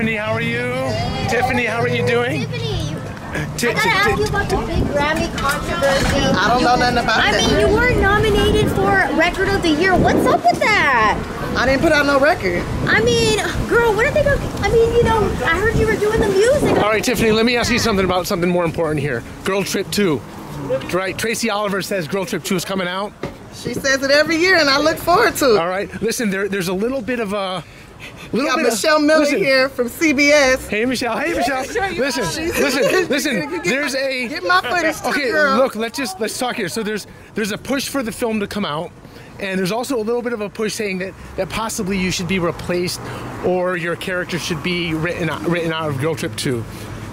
Tiffany, how are you? Tiffany, how are you doing? Tiffany, you- Ti- I gotta ti- ask ti- you about the big Grammy controversy. I don't know nothing about I that. mean, you were nominated for Record of the Year. What's up with that? I didn't put out no record. I mean, girl, what are they gonna? I mean, you know, I heard you were doing the music. All right, Tiffany, let me ask you something about something more important here. Girl Trip 2. Right, Tracy Oliver says Girl Trip 2 is coming out. She says it every year, and I look forward to it. All right, listen, there, there's a little bit of a. We got bit of- Michelle Miller listen. here from CBS. Hey, Michelle. Hey, Michelle. Listen, listen, listen. There's a. Get my footage too, Okay, girl. look. Let's just let's talk here. So there's there's a push for the film to come out, and there's also a little bit of a push saying that that possibly you should be replaced, or your character should be written out, written out of Girl Trip 2.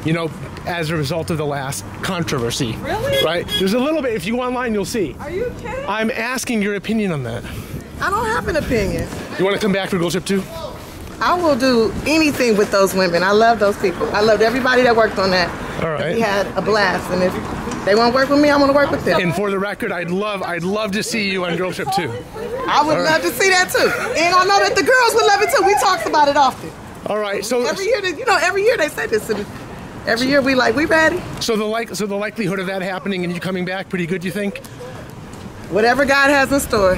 You know, as a result of the last controversy. Really? Right. There's a little bit. If you go online, you'll see. Are you kidding? I'm asking your opinion on that. I don't have an opinion. You want to come back for Girl Trip 2? I will do anything with those women. I love those people. I loved everybody that worked on that. All right. We had a blast, and if they want to work with me, I want to work with them. And for the record, I'd love I'd love to see you on Girl Trip 2. I would love to see that too. And I know that the girls would love it too. We talks about it often. All right. So Every year, they, you know, every year they say this, and every year we like, we ready. So the like, so the likelihood of that happening and you coming back, pretty good, you think? Whatever God has in store,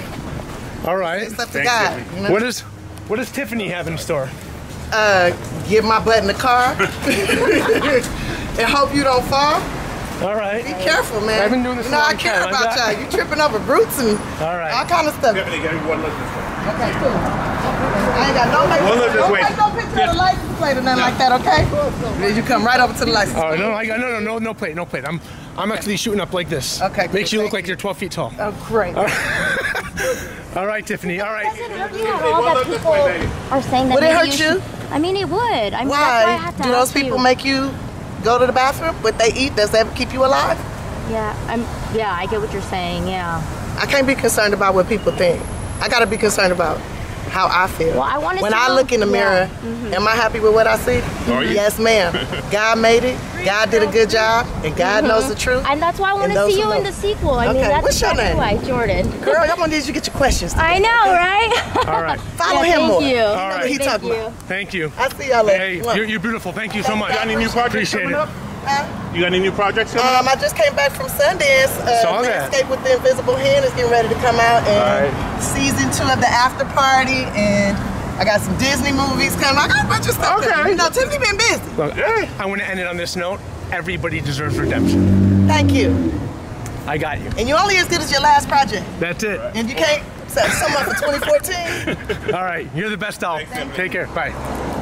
All right. it's up to God. You know? What is, what does Tiffany have in store? uh, get my butt in the car and hope you don't fall. All right. Be careful, man. I've been doing this You a know, I care time. About got- y'all. You tripping over roots and All right. all kind of stuff. Tiffany, give me one look this way. Okay, cool. I ain't got no like, One look this don't way. take no picture of the license plate or nothing like that, okay? Then you come right over to the license Oh plate. no, I got no, no, no, no plate, no plate. I'm, I'm actually shooting up like this. Okay, cool, Makes you look thank like you're 12 feet tall. Oh, great. All right, Tiffany. All right. Doesn't hurt you at all that people are saying that Would it hurt you? you? I mean, it would. I mean, that's why I Why? to Do those ask people you. make you go to the bathroom? What they eat, does that keep you alive? Yeah, I'm. Yeah, I get what you're saying. Yeah. I can't be concerned about what people think. I gotta be concerned about how I feel. Well, I wanted when I look in the yeah. Mm-hmm. mirror, am I happy with what I see? Are you? Yes, ma'am. God made it. God did a good job, and God knows the truth. And that's why I want to see who you in the sequel. I mean, that's what's your exactly name? why, Jordan. Girl, I'm gonna need you to get your questions. I know, right? All right. Follow Yeah, him thank more. you. You know what he Thank talking you. about. Thank you. I see y'all later. Hey, you're, you're beautiful. Thank you so much. Got any new projects Appreciate coming it. up? Huh? You got any new projects coming Um, up? I just came back from Sundance. Uh, Saw that. Landscape with the Invisible Hand is getting ready to come out, and Alright. season two of the After Party, and I got some Disney movies coming. Oh, I got a bunch of stuff. Okay. coming. You know, Tiffany been busy. Look, eh. I want to end it on this note. Everybody deserves redemption. Thank you. I got you. And you're only as good as your last project, That's it. and you can't set someone for 2014. All right. You're the best doll. Take care. Bye.